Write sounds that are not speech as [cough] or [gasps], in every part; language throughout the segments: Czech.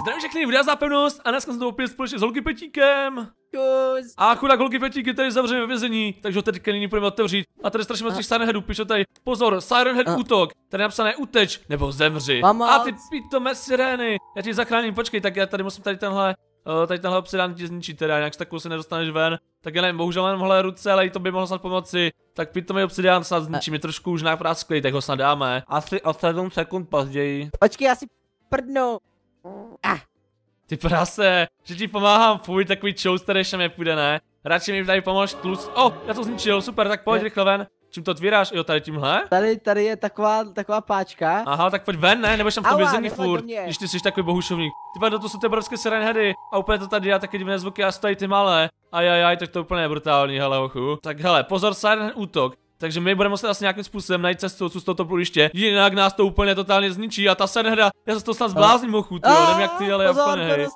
Zdravím všechny, videa za pevnost a dneska jsem to opět společně s Holky Petíkem. Kus. A chudák Holky Petík je tady zavřený ve vězení, takže ho teďka nyní půjdeme otevřít. A tady strašně moc těch Siren Headů, píše tady, pozor, Siren Head A. útok, tady je napsané uteč, nebo zemři. Mama. A ty pitome sirény, já ti zachráním, počkej, tak já tady musím tady tenhle, uh, tady tenhle obsidán ti zničit teda, nějak takovou se nedostaneš ven. Tak já nevím, bohužel mám tohle ruce, ale i to by mohlo snad pomoci. Tak pitomý obsidián snad zničí, mi trošku už náprásklý, tak ho snad dáme. Asi o 7 sekund později. Počkej, já si prdnu. Ty prase, že ti pomáhám, fuj, takový čous, který ještě mi půjde, ne? Radši mi tady pomož tlus. O, oh, já to zničil, super, tak pojď Je. rychle ven. Čím to otvíráš? Jo, tady tímhle? Tady, tady je taková, taková páčka. Aha, tak pojď ven, ne? Nebudeš tam v tom vězení furt, když ty jsi takový bohušovník. Ty vado, to jsou ty obrovské sirenheady a úplně to tady dělá taky divné zvuky a stojí ty malé. Ajajaj, tak to je úplně brutální, hele hochu. Tak hele, pozor, siren útok. Takže my budeme muset asi nějakým způsobem najít cestu co z tohoto pluliště, jinak nás to úplně totálně zničí a ta sirenheda, já se to snad zblázním hochu, ty jo, nevím jak ty, ale já úplně.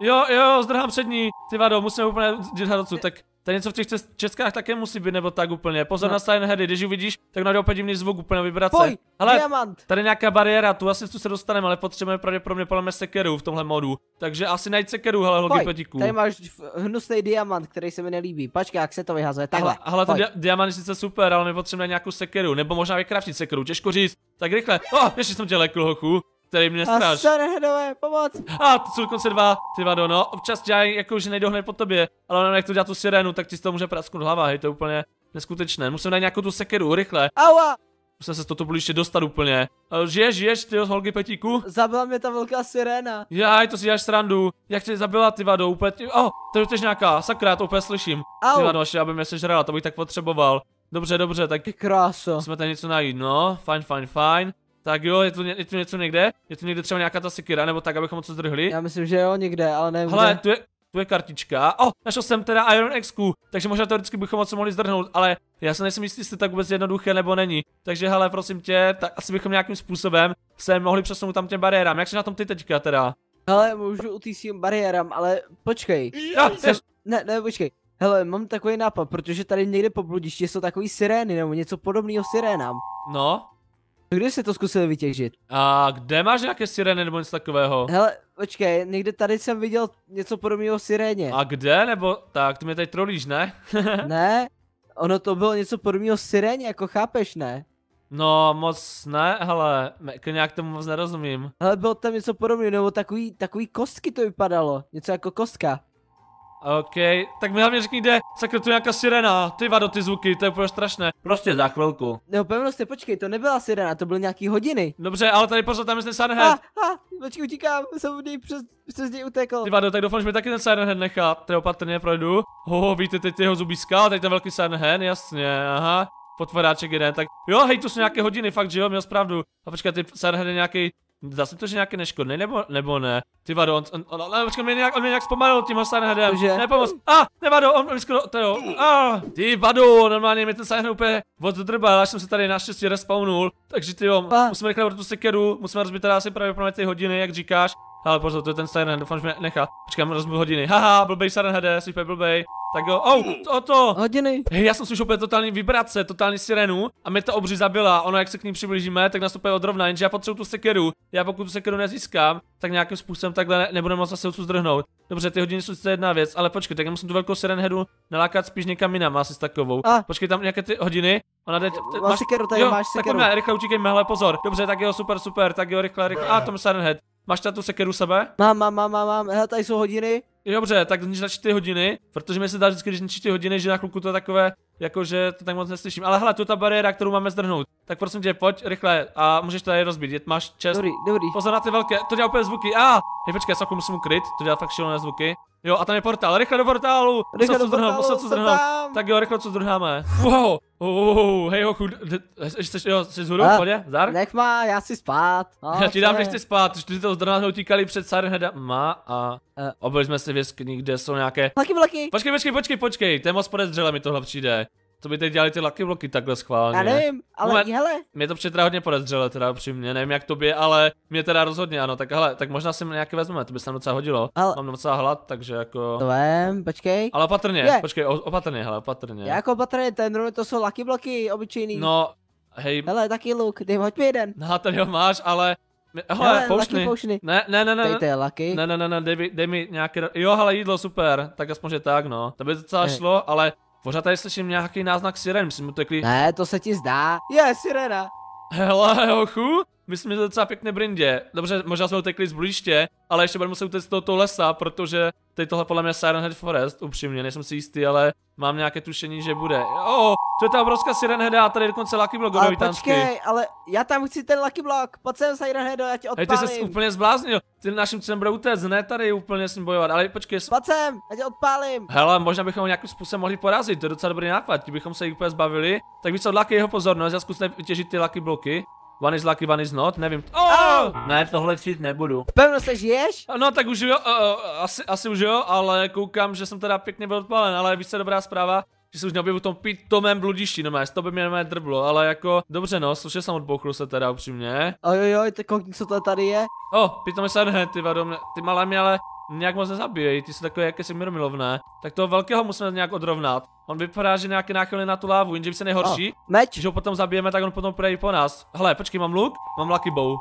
Jo, jo, zdrhám před ní. Ty vado, musíme úplně dělat. Tak tady něco v těch čes- českách také musí být, nebo tak úplně. Pozor No. na Silent Heady, když uvidíš, tak najde opět divný zvuk, úplně vibrace. Poj, Hele, diamant. tady nějaká bariéra, tu asi tu se dostaneme, ale potřebujeme pravděpodobně podle mě sekeru v tomhle modu. Takže asi najít sekeru, hele, holky petíku. tady máš hnusný diamant, který se mi nelíbí. Počkej, jak se to vyhazuje. Takhle. Hele, hele ten dia- diamant je sice super, ale my potřebujeme nějakou sekeru, nebo možná vykraftit sekeru, těžko říct. Tak rychle. Oh, ještě jsem tě lekl, hochu. Který mě A stráž. Sunheadové, pomoc. A to jsou dokonce dva, ty vado, no, občas dělají jako, že nejdou hned po tobě, ale ono jak to dělá tu sirénu, tak ti z toho může prasknout hlava, hej, to je úplně neskutečné. Musím najít nějakou tu sekeru, rychle, Aua, musím se z toto ještě dostat úplně. Žiješ, žiješ, ty holky petíku? zabila mě ta velká siréna. Jaj, to si děláš srandu, jak tě zabila ty vado, úplně, ty... oh, to je tež nějaká, sakra, já to úplně slyším. Ty Au, vado, ještě aby mě sežrala, to bych tak potřeboval. Dobře, dobře, tak ty kráso. musíme tady něco najít, no, fajn, fajn, fajn. Tak jo, je tu, je tu něco někde? Je tu někde třeba nějaká ta sekira, nebo tak, abychom co zdrhli? Já myslím, že jo, někde, ale nevím Hele, kde. tu je, tu je kartička. O, oh, našel jsem teda Iron X, takže možná teoreticky bychom moc mohli zdrhnout, ale já se nejsem jistý, jestli to tak vůbec jednoduché nebo není. Takže hele, prosím tě, tak asi bychom nějakým způsobem se mohli přesunout tam těm bariérám. Jak jsi na tom ty teďka teda? Hele, můžu utýct tím bariérám, ale počkej. Ja, Jsem... Ne, ne, počkej. Hele, mám takový nápad, protože tady někde po bludišti jsou takový sirény nebo něco podobného sirénám. no. Kdy jste to zkusili vytěžit? A kde máš nějaké sireny nebo něco takového? Hele, počkej, někde tady jsem viděl něco podobného siréně. A kde? Nebo tak, ty mě tady trolíš, ne? [laughs] Ne? Ono to bylo něco podobného siréně, jako chápeš, ne? no, moc ne, hele, jako nějak tomu moc nerozumím. Hele, bylo tam něco podobného, nebo takový, takový kostky to vypadalo. Něco jako kostka. OK, tak mi hlavně řekni, kde, sakra, tu je nějaká sirena, ty vado, ty zvuky, to je úplně strašné. Prostě za chvilku. Nebo pevnosti, počkej, to nebyla sirena, to byly nějaký hodiny. Dobře, ale tady pozor, tam je ten Siren A, Head. a, počkej, utíkám, jsem od něj přes, přes něj utekl. Ty vado, tak doufám, že mi taky ten Siren Head nechá, tady opatrně projdu. Ho, víte teď jeho zubíska, tady ten velký Siren Head, jasně, aha. Potvoráček jeden, tak jo, hej, tu jsou nějaké hodiny, fakt, že jo, měl pravdu. A počkat, ty Head je nějaký, Zdá se to, že nějaký neškodný, nebo, nebo ne? Ty vado, on, on, on, on, počkej, on mě nějak, on mě nějak zpomalil tímhle Siren Headem. Cože? Nepomoc. A, ah, nevado, on, on skoro, to jo. A, ty vado, normálně mi ten Siren Head úplně oddrbal, až jsem se tady naštěstí respawnul. Takže ty jo, musíme rychle tu sekeru, musíme rozbít teda asi pravděpodobně ty hodiny, jak říkáš. Ale pozor, to je ten Siren Head, doufám, že mě nechá. Počkám, rozbil hodiny. Haha, blbej Siren Head, jsi úplně blbej. Tak jo, oh, to, to. Hodiny. Hej, já jsem slyšel úplně totální vibrace, totální sirenu a mě ta obří zabila. Ono, jak se k ní přiblížíme, tak nás to úplně odrovná, jenže já potřebuji tu sekeru. Já pokud tu sekeru nezískám, tak nějakým způsobem takhle ne, nebudeme moc zase odsud zdrhnout. Dobře, ty hodiny jsou sice jedna věc, ale počkej, tak já musím tu velkou sirenheadu nalákat spíš někam jinam, asi s takovou. A. Počkej, tam nějaké ty hodiny. Ona jde, Máš sekeru, tady jo, máš tak sekeru. pojďme, rychle utíkejme, hele, pozor. Dobře, tak jo, super, super, tak jo, rychle, rychle. A, tom sirenhead. Máš tady tu sekeru sebe? Mám, mám, mám, mám, mám, hele, tady jsou hodiny. Dobře, tak znič na ty hodiny, protože mi se dá vždycky, když zničí ty hodiny, že na chvilku to je takové, jakože to tak moc neslyším. Ale hele, tu ta bariéra, kterou máme zdrhnout. Tak prosím tě, pojď rychle a můžeš to tady rozbít, je- máš čest. Dobrý, dobrý. Pozor na ty velké, to dělá úplně zvuky. A, ah, hej, počkej, já se musím ukryt, to dělá fakt šílené zvuky. Jo, a tam je portál, rychle do portálu. Rychle Musel do portálu, musel co zdrhnout. Tak jo, rychle co zdrháme. Wow, oh, hej hochu, jsi, jo, jsi v pohodě, zdar? Nech má, já si spát. No, Já ti dám, co že je? chci spát, že ty to zdrhnout utíkali před Siren Headama a Eh. obili jsme si v jeskyni, kde jsou nějaké Vlaky, vlaky. Počkej, počkej, počkej, počkej, to je moc podezřelé, mi tohle přijde. To by teď dělali ty lucky bloky takhle schválně. Já nevím, ale Moment. hele, Mě to přijde hodně podezřelé, teda upřímně, nevím jak tobě, ale mě teda rozhodně ano, tak hele, tak možná si nějaké vezmeme, to by se nám docela hodilo. Ale- Mám docela hlad, takže jako... to vem, počkej. Ale opatrně, Je. počkej, opatrně, hele, opatrně. Já jako baterie, ten to jsou lucky bloky, obyčejný. No, hej, Hele, taky luk, dej mi hoď mi jeden. no tady ho máš, ale Hele, Hele, pouštny. Lucky Potiony. Ne, ne, ne, ne, je Lucky. Ne, ne, ne, ne, dej, mi- dej mi nějaké, jo, hele, jídlo, super, tak aspoň, že tak, no. To by docela šlo, ale pořád tady slyším nějaký náznak siren, myslím, utekli. Ne, to se ti zdá. Je, sirena. Hele, hochu, myslím, že to docela pěkně brindě. Dobře, možná jsme utekli z blíště, ale ještě budeme muset utéct z tohoto lesa, protože tady tohle podle mě je Siren Head Forest, upřímně, nejsem si jistý, ale mám nějaké tušení, že bude. O, to je ta obrovská Siren Head a tady dokonce Lucky Block Ale počkej, ale já tam chci ten Lucky Block. Pojď sem, Siren Heado, já tě Hej, ty odpálím. jsi úplně zbláznil, ty naším cílem bude utéct, ne tady úplně s ním bojovat, ale počkej, Pojď sem, já tě odpálím. Hele, možná bychom ho nějakým způsobem mohli porazit, to je docela dobrý nápad, ti bychom se jich úplně zbavili. Tak víš co, odlákej jeho pozornost, já zkusím vytěžit ty lucky bloky. One is lucky, one is not, nevím. Oh! Ne, tohle čít nebudu. Pevno se žiješ? No tak už jo, uh, asi, asi už jo, ale koukám, že jsem teda pěkně byl odpalen, ale víš dobrá zpráva, že se už neobjevil v tom pitomém bludišti, no to by mě normálně drblo, ale jako, dobře no, slušně jsem odbouchl se teda upřímně. Ojojoj, tak koukni, co to tady je. O, oh, pitomé sadhe, ty vado, ty malé mě ale nějak moc nezabíjejí, ty jsou takové jakési miromilovné. Tak toho velkého musíme nějak odrovnat. On vypadá, že nějaký náchylný na tu lávu, jenže se nejhorší, Meč. když ho potom zabijeme, tak on potom půjde i po nás. Hele, počkej, mám luk, mám lucky bow.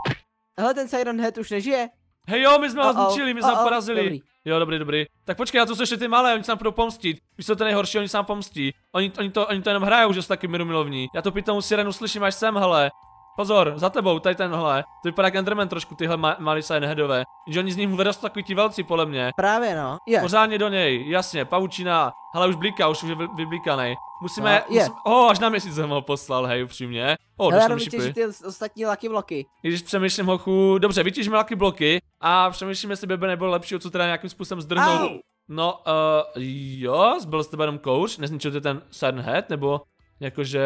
Hele, ten Siren Head už nežije. Hej jo, my jsme ho zničili, my jsme ho uh-oh, porazili. dobrý. Jo, dobrý, dobrý. Tak počkej, a to jsou ještě ty malé, oni se nám budou pomstit. Víš co, to nejhorší, oni se nám pomstí. Oni, oni, to, oni to jenom hrajou, že jsou taky mirumilovní. Já to pitomou sirenu slyším až sem, hele. Pozor, za tebou, tady tenhle. To vypadá jak Enderman trošku, tyhle ma malý Sirenheadové. Že oni z nich vyrostou takový ti velcí, podle mě. Právě no. Je. Pořádně do něj, jasně, pavučina. Hele, už blíká, už je vy- vyblíkanej. Musíme, No, je. musím, oh, až na měsíc jsem ho poslal, hej, upřímně. O, oh, Hele, jdu mi ty ostatní Lucky Bloky. I když přemýšlím hochu, dobře, vytížíme laky bloky a přemýšlím, jestli by nebylo lepší odsud teda nějakým způsobem zdrhnout. Au! No, uh, jo, byl z tebe jenom kouř, nezničil ty ten Siren Head, nebo jakože,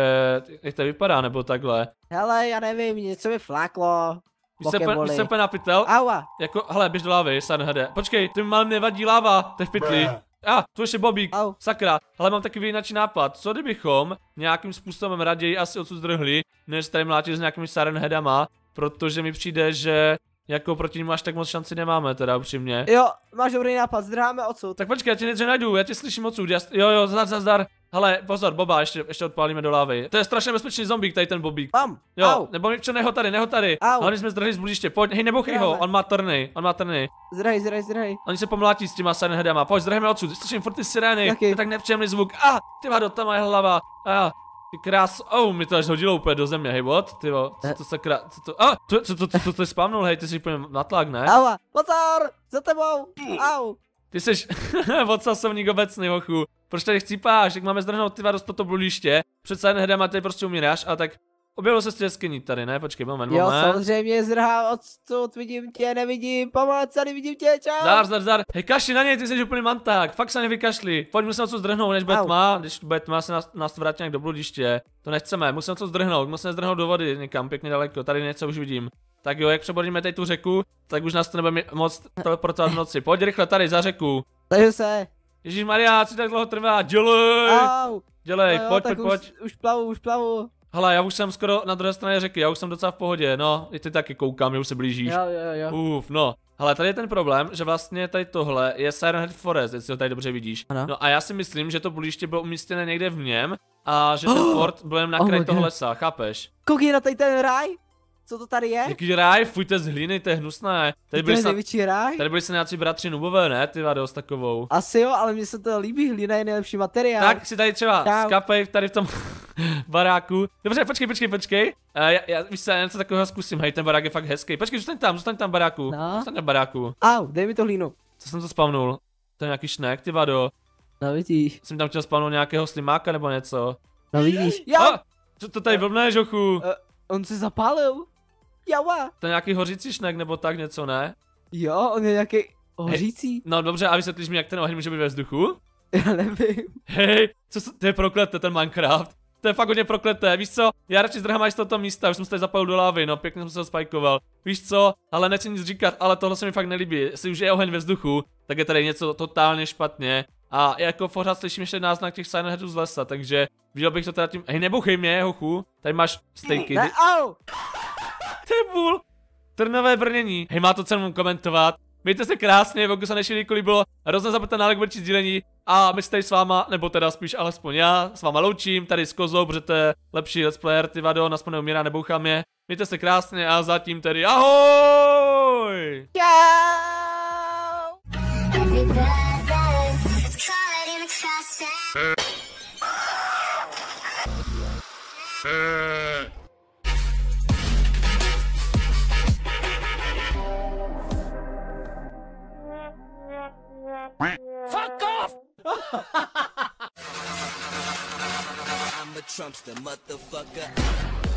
jak to vypadá, nebo takhle. Hele, já nevím, něco mi fláklo. Úplně- Pokeboli. se úplně napitel, Aua. jako, hele, běž do lávy, Siren Heade. Počkej, ty malým nevadí láva, to je v pytli. A, ah, tu ještě Bobík, Au. sakra, ale mám takový jináčí nápad, co kdybychom nějakým způsobem raději asi odsud zdrhli, než tady mlátit s nějakými Siren Headama, protože mi přijde, že jako proti ním až tak moc šanci nemáme, teda upřímně. Jo, máš dobrý nápad, zdráme odsud. Tak počkej, já tě něco najdu, já tě slyším odsud, já, jo jo, zdar, zdar, zdar. Hele, pozor, Boba, ještě, ještě odpálíme do lávy. To je strašně bezpečný zombík, tady ten Bobík. Mám. Jo, Au. nebo mi čo, neho tady, neho tady. Au. Hlavně jsme zdrhli z bludiště, pojď, hej, nebouchej ho, on má trny, on má trny. Zdraj, zdraj, zdraj. Oni se pomlátí s těma sirenheadama, pojď, zdrheme odsud, slyším furt ty sirény, Jaký? to je tak nepříjemný zvuk. A, ah, ty vado, tam je hlava. A, ah, ty krás, oh, mi to až hodilo úplně do země, hej, what? Ty vo, co to sakra, co to, a, co, co, co, co, co, to je spamnul, hej, ty jsi úplně na tlak, ne? Aua. Pozor, za tebou. Au. Ty jsi [laughs] odsasovník obecný, hochu. Proč tady chcípáš, jak máme zdrhnout ty dost toto bludiště? Přece jen hedem a ty prostě umíráš, a tak objevilo se z jeskyní tady, ne? Počkej, moment, Jo, moment. samozřejmě zdrhá odsud, vidím tě, nevidím, pomoc, tady vidím tě, čau. Zdar, zdar, zdar. Hej, kaši na něj, ty jsi úplný manták, fakt se nevykašli. Pojď, musíme co zdrhnout, než bude tma, když bude tma, se nás, nás vrátí nějak do bludiště. To nechceme, musíme co zdrhnout, musíme zdrhnout do vody někam, pěkně daleko, tady něco už vidím. Tak jo, jak přebodíme tady tu řeku, tak už nás to nebude moc teleportovat v noci. Pojď rychle tady za řeku. Takže se. Ježíš Maria, co tak dlouho trvá? Dělej! Au. Dělej, No jo, pojď, pojď, pojď. Už, už plavu, už plavu. Hele, já už jsem skoro na druhé straně řeky, já už jsem docela v pohodě, no, i ty taky koukám, že už se blížíš. Jo, jo, jo. Uf, no. Hele, tady je ten problém, že vlastně tady tohle je Siren Head Forest, jestli ho tady dobře vidíš. Ano. No a já si myslím, že to blížště bylo umístěné někde v něm a že ten [gasps] fort byl jen na Oh kraji my toho lesa, chápeš? Koukej na tady ten ráj. Co to tady je? Jaký ráj, fuj, to je z hlíny, to je hnusné. Tady To byli, je snad, největší ráj? tady byli se nějací bratři nubové, ne, ty vado, s takovou. Asi jo, ale mně se to líbí, hlína je nejlepší materiál. Tak si tady třeba Čau. skapej tady v tom [laughs] baráku. Dobře, počkej, počkej, počkej. Uh, já, já, víš co, já něco takového zkusím, hej, ten barák je fakt hezký. Počkej, zůstaň tam, zůstaň tam baráku. No. Zůstaň tam baráku. Au, dej mi to hlínu. Co jsem to spavnul? To je nějaký šnek, ty vado. No vidíš, Jsem tam chtěl spavnout nějakého slimáka nebo něco. no vidíš. Jo, A, co to tady blbne, žochu? on se zapálil. Jaua. To je nějaký hořící šnek nebo tak něco, ne? Jo, on je nějaký hořící. No dobře, a vysvětlíš mi, jak ten oheň může být ve vzduchu? [laughs] Já nevím. Hej, co to, to je prokleté, ten Minecraft. To je fakt hodně prokleté, víš co? Já radši zdrhám až z tohoto místa, už jsem se tady zapalil do lávy, no pěkně jsem se spajkoval. Víš co? Ale nechci nic říkat, ale tohle se mi fakt nelíbí. Jestli už je oheň ve vzduchu, tak je tady něco totálně špatně. A jako pořád slyším ještě náznak těch Headů z lesa, takže viděl bych to teda tím... Hej, nebouchej mě, hochu. Tady máš stejky. Ne, au. Ty vůl. Trnové brnění. Hej, má to cenu komentovat. Mějte se krásně, pokud se naši video líbilo, hrozně zapomeňte na like, sdílení a my se tady s váma, nebo teda spíš alespoň já, s váma loučím, tady s Kozou, protože to je lepší let's player, ty vado, aspoň neumírá, nebouchám je. Mějte se krásně a zatím tedy ahoj! Crossfire. Trump's the motherfucker.